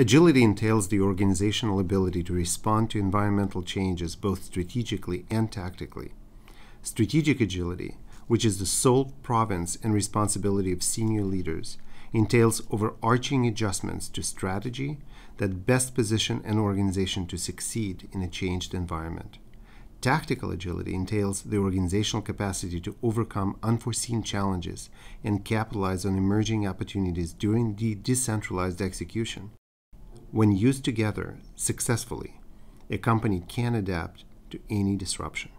Agility entails the organizational ability to respond to environmental changes both strategically and tactically. Strategic agility, which is the sole province and responsibility of senior leaders, entails overarching adjustments to strategy that best position an organization to succeed in a changed environment. Tactical agility entails the organizational capacity to overcome unforeseen challenges and capitalize on emerging opportunities during the decentralized execution. When used together successfully, a company can adapt to any disruption.